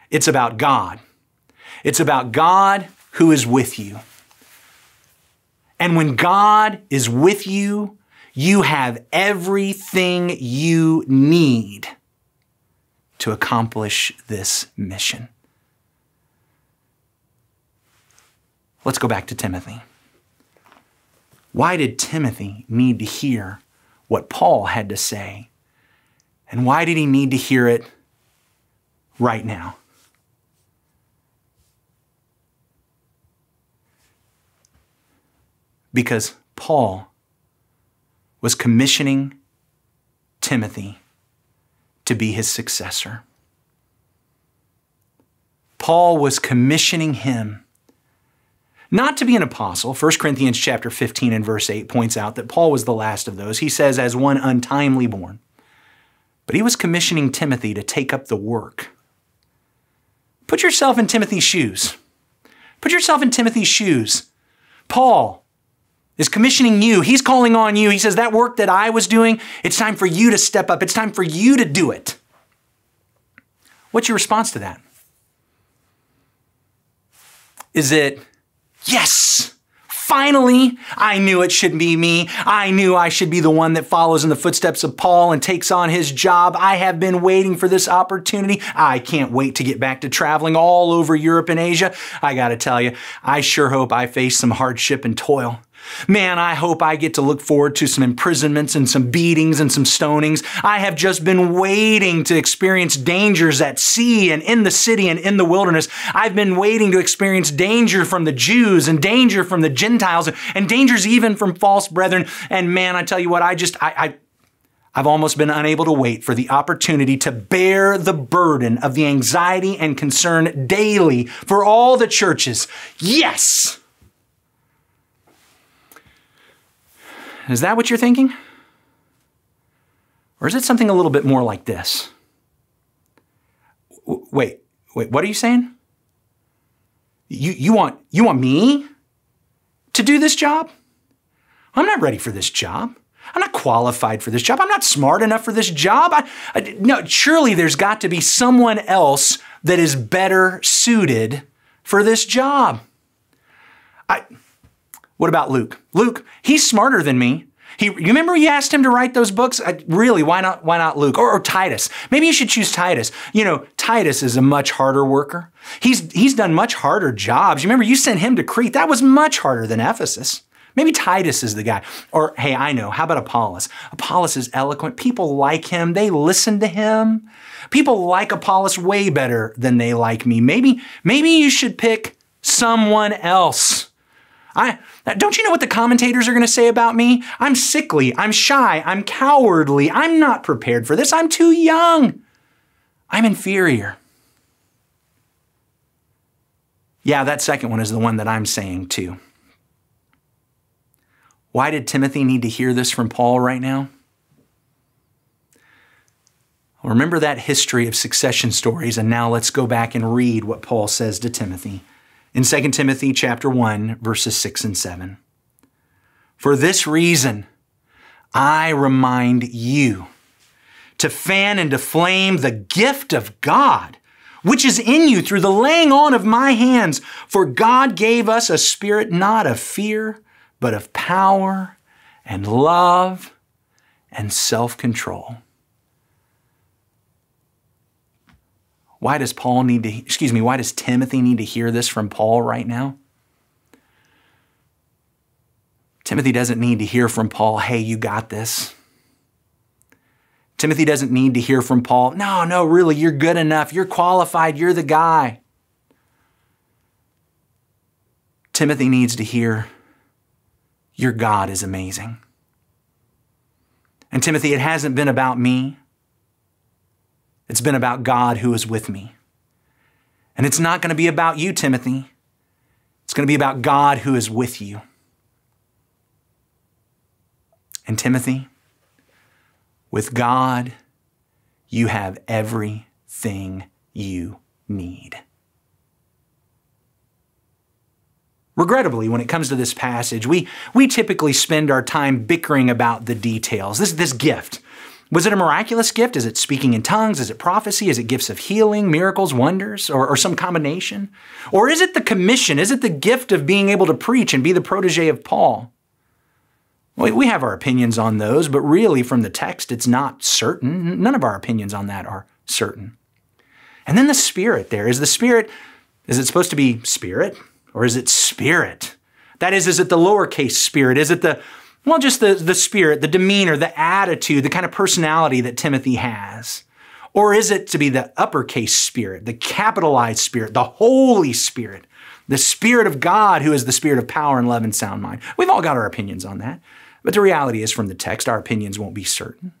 It's about God. It's about God who is with you. And when God is with you, you have everything you need to accomplish this mission. Let's go back to Timothy. Why did Timothy need to hear what Paul had to say? And why did he need to hear it right now? because Paul was commissioning Timothy to be his successor. Paul was commissioning him not to be an apostle. 1 Corinthians chapter 15 and verse 8 points out that Paul was the last of those. He says as one untimely born. But he was commissioning Timothy to take up the work. Put yourself in Timothy's shoes. Put yourself in Timothy's shoes. Paul, is commissioning you. He's calling on you. He says, That work that I was doing, it's time for you to step up. It's time for you to do it. What's your response to that? Is it, Yes, finally, I knew it should be me. I knew I should be the one that follows in the footsteps of Paul and takes on his job. I have been waiting for this opportunity. I can't wait to get back to traveling all over Europe and Asia. I got to tell you, I sure hope I face some hardship and toil. Man, I hope I get to look forward to some imprisonments and some beatings and some stonings. I have just been waiting to experience dangers at sea and in the city and in the wilderness. I've been waiting to experience danger from the Jews and danger from the Gentiles and dangers even from false brethren. And man, I tell you what, I just, I, I I've almost been unable to wait for the opportunity to bear the burden of the anxiety and concern daily for all the churches. Yes! Is that what you're thinking? Or is it something a little bit more like this? Wait, wait, what are you saying? You, you, want, you want me to do this job? I'm not ready for this job. I'm not qualified for this job. I'm not smart enough for this job. I, I, no, surely there's got to be someone else that is better suited for this job. I, what about Luke? Luke, he's smarter than me. He, you remember you asked him to write those books? I, really, why not? Why not Luke or, or Titus? Maybe you should choose Titus. You know, Titus is a much harder worker. He's he's done much harder jobs. You remember you sent him to Crete? That was much harder than Ephesus. Maybe Titus is the guy. Or hey, I know. How about Apollos? Apollos is eloquent. People like him. They listen to him. People like Apollos way better than they like me. Maybe maybe you should pick someone else. I, don't you know what the commentators are going to say about me? I'm sickly, I'm shy, I'm cowardly, I'm not prepared for this, I'm too young, I'm inferior. Yeah, that second one is the one that I'm saying too. Why did Timothy need to hear this from Paul right now? Remember that history of succession stories, and now let's go back and read what Paul says to Timothy in 2 Timothy chapter 1 verses 6 and 7. For this reason I remind you to fan and to flame the gift of God which is in you through the laying on of my hands for God gave us a spirit not of fear but of power and love and self-control. Why does Paul need to, excuse me, why does Timothy need to hear this from Paul right now? Timothy doesn't need to hear from Paul, hey, you got this. Timothy doesn't need to hear from Paul, no, no, really, you're good enough. You're qualified. You're the guy. Timothy needs to hear, your God is amazing. And Timothy, it hasn't been about me. It's been about God who is with me. And it's not going to be about you, Timothy. It's going to be about God who is with you. And Timothy, with God, you have everything you need. Regrettably, when it comes to this passage, we, we typically spend our time bickering about the details. This, this gift, was it a miraculous gift? Is it speaking in tongues? Is it prophecy? Is it gifts of healing, miracles, wonders, or, or, some combination? Or is it the commission? Is it the gift of being able to preach and be the protege of Paul? We have our opinions on those, but really from the text, it's not certain. None of our opinions on that are certain. And then the Spirit there. Is the Spirit, is it supposed to be Spirit or is it Spirit? That is, is it the lowercase spirit? Is it the well, just the, the spirit, the demeanor, the attitude, the kind of personality that Timothy has? Or is it to be the uppercase spirit, the capitalized spirit, the Holy Spirit, the Spirit of God who is the Spirit of power and love and sound mind? We've all got our opinions on that. But the reality is, from the text, our opinions won't be certain.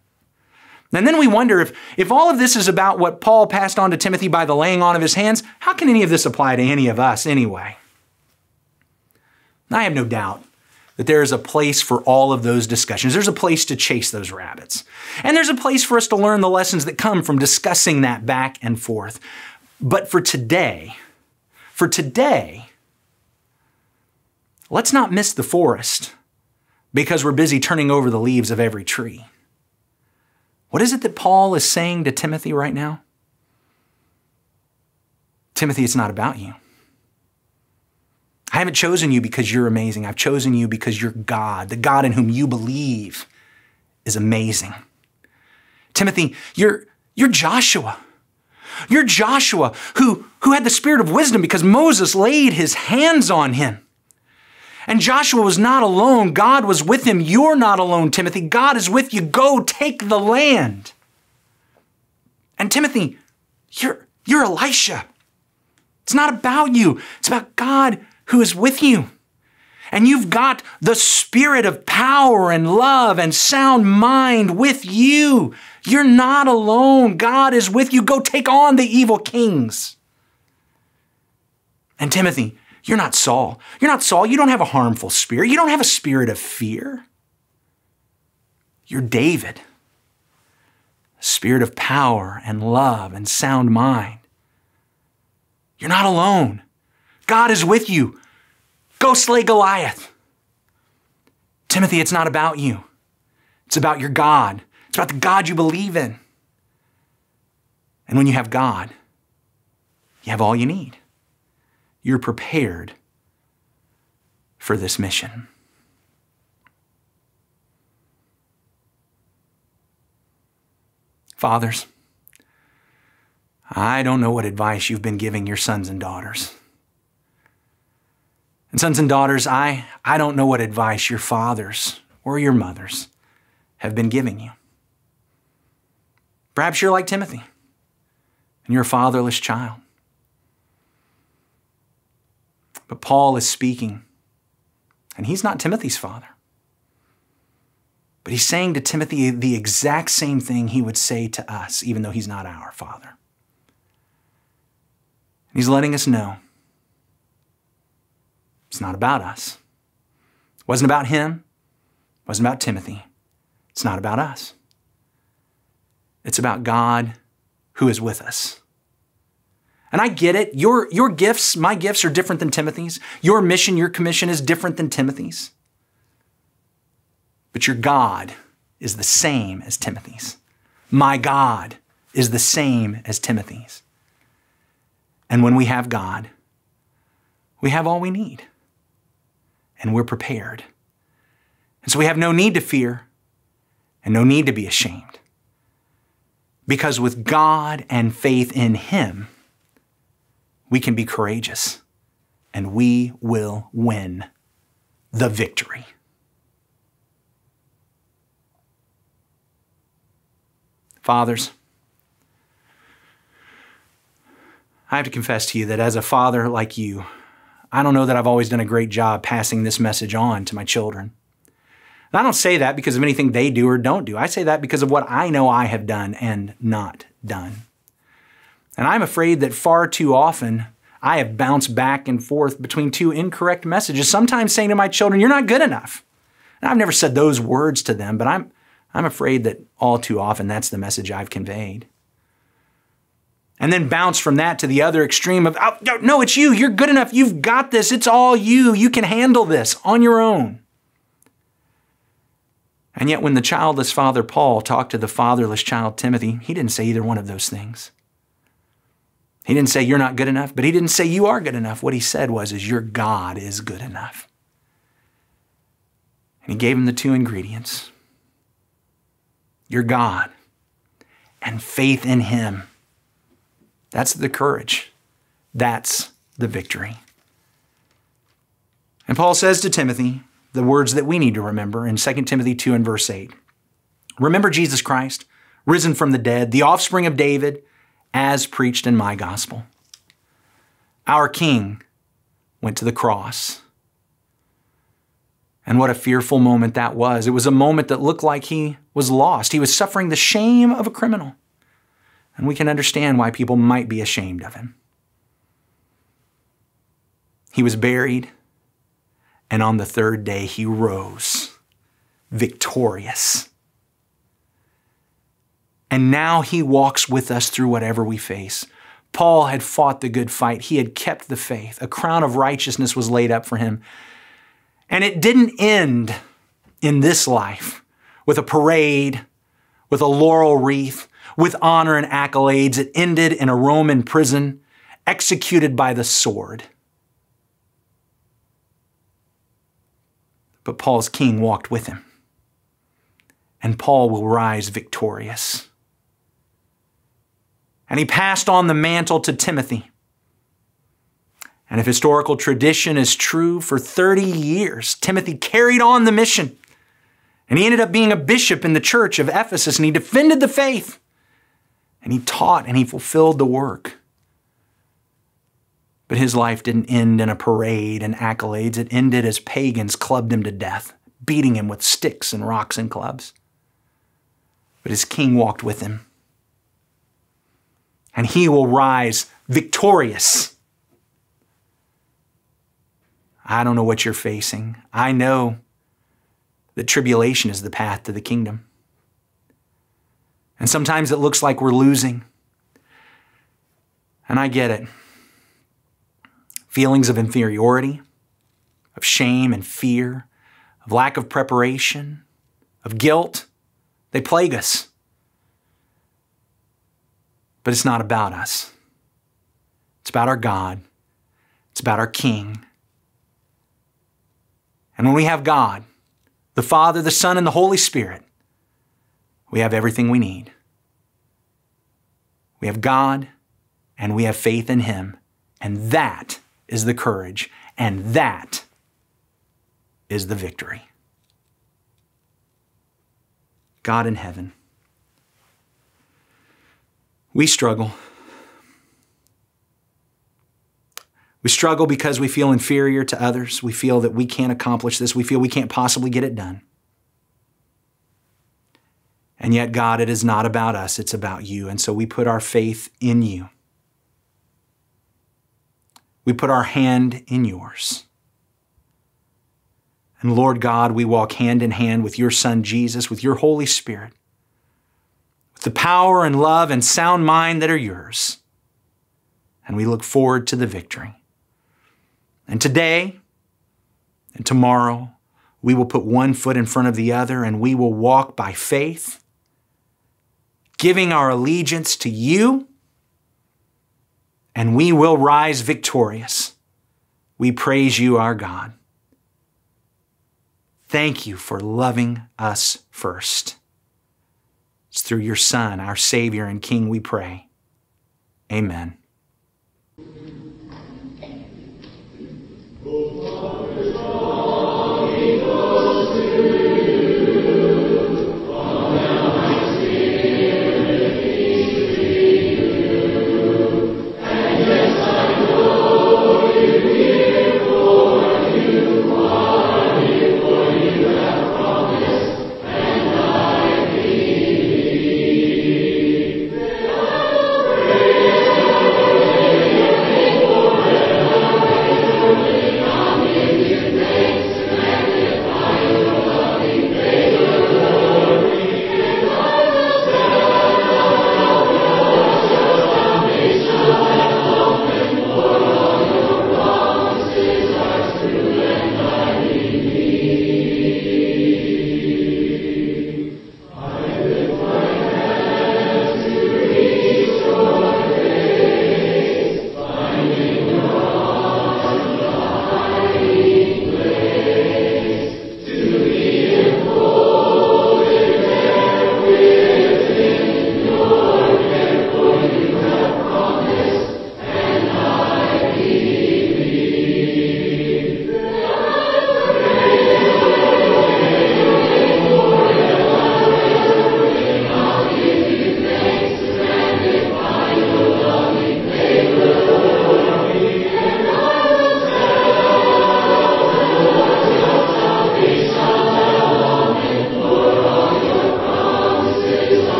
And then we wonder if, if all of this is about what Paul passed on to Timothy by the laying on of his hands, how can any of this apply to any of us anyway? I have no doubt that there is a place for all of those discussions. There's a place to chase those rabbits. And there's a place for us to learn the lessons that come from discussing that back and forth. But for today, for today, let's not miss the forest because we're busy turning over the leaves of every tree. What is it that Paul is saying to Timothy right now? Timothy, it's not about you. I haven't chosen you because your amazing. I've chosen you because you're God. The God in whom you believe is amazing. Timothy, you're, you're Joshua. You're Joshua who, who had the spirit of wisdom because Moses laid his hands on him. And Joshua was not alone. God was with him. You're not alone, Timothy. God is with you. Go take the land. And Timothy, you're, you're Elisha. It's not about you, it's about God who is with you. And you've got the spirit of power and love and sound mind with you. You're not alone. God is with you. Go take on the evil kings. And Timothy, you're not Saul. You're not Saul. You don't have a harmful spirit. You don't have a spirit of fear. You're David. Spirit of power and love and sound mind. You're not alone. God is with you. Go slay Goliath. Timothy, it's not about you. It's about your God. It's about the God you believe in. And when you have God, you have all you need. You're prepared for this mission. Fathers, I don't know what advice you've been giving your sons and daughters. And sons and daughters, I, I don't know what advice your fathers or your mothers have been giving you. Perhaps you're like Timothy and you're a fatherless child. But Paul is speaking, and he's not Timothy's father. But he's saying to Timothy the exact same thing he would say to us, even though he's not our father. He's letting us know it's not about us. It wasn't about him. It wasn't about Timothy. It's not about us. It's about God who is with us. And I get it. Your, your gifts, my gifts are different than Timothy's. Your mission, your commission is different than Timothy's. But your God is the same as Timothy's. My God is the same as Timothy's. And when we have God, we have all we need. And we're prepared. And so we have no need to fear and no need to be ashamed. Because with God and faith in Him, we can be courageous and we will win the victory. Fathers, I have to confess to you that as a father like you, I don't know that I've always done a great job passing this message on to my children. And I don't say that because of anything they do or don't do. I say that because of what I know I have done and not done. And I'm afraid that far too often I have bounced back and forth between two incorrect messages, sometimes saying to my children, You're not good enough. And I've never said those words to them, but I'm, I'm afraid that all too often that's the message I've conveyed. And then bounce from that to the other extreme of, oh, no, it's you. You're good enough. You've got this. It's all you. You can handle this on your own. And yet, when the childless father Paul talked to the fatherless child Timothy, he didn't say either one of those things. He didn't say you're not good enough, but he didn't say you are good enough. What he said was is your God is good enough. And he gave him the two ingredients. Your God and faith in him. That's the courage. That's the victory. And Paul says to Timothy the words that we need to remember in 2 Timothy 2 and verse 8. Remember Jesus Christ, risen from the dead, the offspring of David, as preached in my gospel. Our King went to the cross. And what a fearful moment that was. It was a moment that looked like he was lost. He was suffering the shame of a criminal. And we can understand why people might be ashamed of him. He was buried, and on the third day he rose, victorious. And now he walks with us through whatever we face. Paul had fought the good fight. He had kept the faith. A crown of righteousness was laid up for him. And it didn't end in this life with a parade, with a laurel wreath, with honor and accolades. It ended in a Roman prison, executed by the sword. But Paul's king walked with him. And Paul will rise victorious and he passed on the mantle to Timothy. And if historical tradition is true, for 30 years, Timothy carried on the mission. And he ended up being a bishop in the church of Ephesus, and he defended the faith. And he taught and he fulfilled the work. But his life didn't end in a parade and accolades. It ended as pagans clubbed him to death, beating him with sticks and rocks and clubs. But his king walked with him and he will rise victorious. I don't know what you're facing. I know that tribulation is the path to the kingdom. And sometimes it looks like we're losing. And I get it. feelings of inferiority, of shame and fear, of lack of preparation, of guilt. They plague us. But it's not about us. It's about our God. It's about our King. And when we have God, the Father, the Son, and the Holy Spirit, we have everything we need. We have God and we have faith in Him. And that is the courage, and that is the victory. God in heaven, we struggle. We struggle because we feel inferior to others. We feel that we can't accomplish this. We feel we can't possibly get it done. And yet, God, it is not about us, it's about you. And so we put our faith in you. We put our hand in yours. And Lord God, we walk hand in hand with your Son Jesus, with your Holy Spirit, with the power and love and sound mind that are yours. And we look forward to the victory. And today and tomorrow, we will put one foot in front of the other and we will walk by faith, giving our allegiance to you, and we will rise victorious. We praise you, our God. Thank you for loving us first. It's through your Son, our Savior and King, we pray. Amen.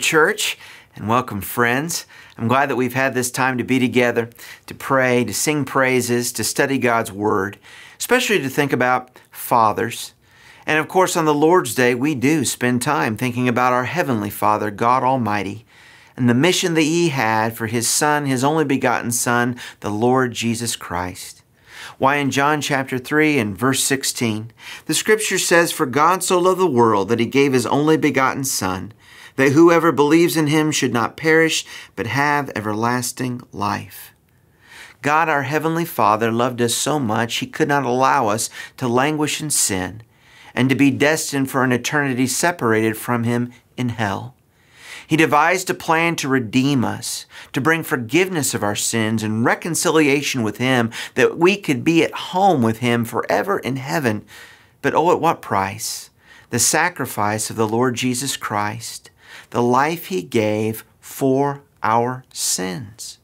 Church, and welcome, friends. I'm glad that we've had this time to be together, to pray, to sing praises, to study God's Word, especially to think about fathers. And of course, on the Lord's Day, we do spend time thinking about our Heavenly Father, God Almighty, and the mission that He had for His Son, His only begotten Son, the Lord Jesus Christ. Why, in John chapter 3 and verse 16, the scripture says, For God so loved the world that he gave his only begotten Son, that whoever believes in him should not perish, but have everlasting life. God, our Heavenly Father, loved us so much he could not allow us to languish in sin and to be destined for an eternity separated from him in hell. He devised a plan to redeem us, to bring forgiveness of our sins and reconciliation with Him, that we could be at home with Him forever in heaven. But oh, at what price? The sacrifice of the Lord Jesus Christ, the life He gave for our sins.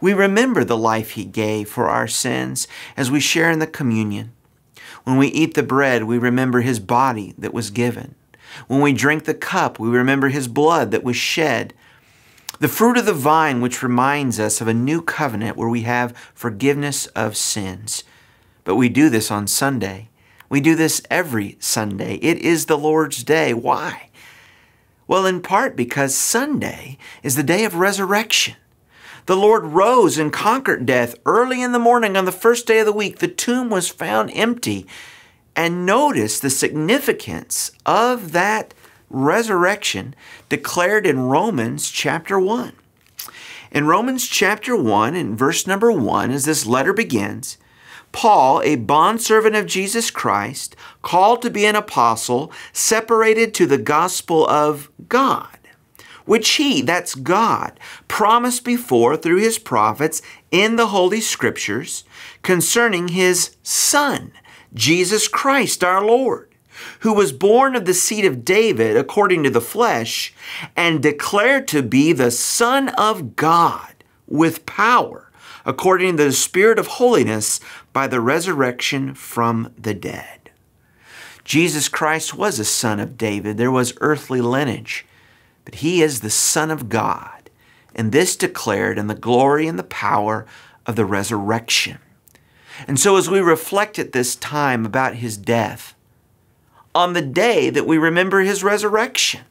We remember the life He gave for our sins as we share in the communion. When we eat the bread, we remember His body that was given. When we drink the cup, we remember his blood that was shed. The fruit of the vine, which reminds us of a new covenant where we have forgiveness of sins. But we do this on Sunday. We do this every Sunday. It is the Lord's day. Why? Well, in part because Sunday is the day of resurrection. The Lord rose and conquered death early in the morning on the first day of the week. The tomb was found empty. And notice the significance of that resurrection declared in Romans chapter 1. In Romans chapter 1, in verse number 1, as this letter begins, Paul, a bondservant of Jesus Christ, called to be an apostle, separated to the gospel of God, which he, that's God, promised before through his prophets in the Holy Scriptures concerning his Son Jesus Christ our Lord, who was born of the seed of David according to the flesh, and declared to be the Son of God with power, according to the Spirit of holiness, by the resurrection from the dead. Jesus Christ was a son of David. There was earthly lineage, but he is the Son of God, and this declared in the glory and the power of the resurrection. And so, as we reflect at this time about his death, on the day that we remember his resurrection,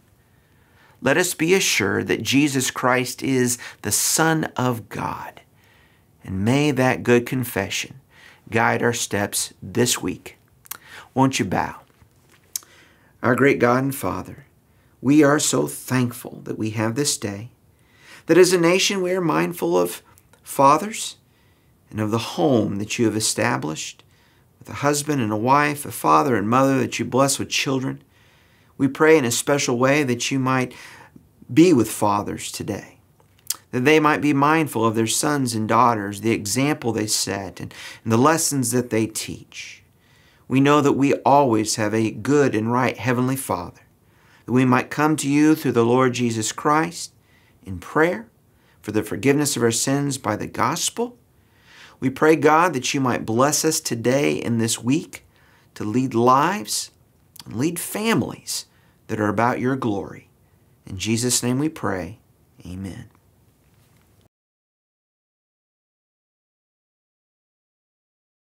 let us be assured that Jesus Christ is the Son of God. And may that good confession guide our steps this week. Won't you bow? Our great God and Father, we are so thankful that we have this day, that as a nation we are mindful of fathers and of the home that you have established with a husband and a wife, a father and mother that you bless with children. We pray in a special way that you might be with fathers today, that they might be mindful of their sons and daughters, the example they set, and, and the lessons that they teach. We know that we always have a good and right Heavenly Father, that we might come to you through the Lord Jesus Christ in prayer for the forgiveness of our sins by the gospel we pray, God, that you might bless us today and this week to lead lives and lead families that are about your glory. In Jesus' name we pray. Amen.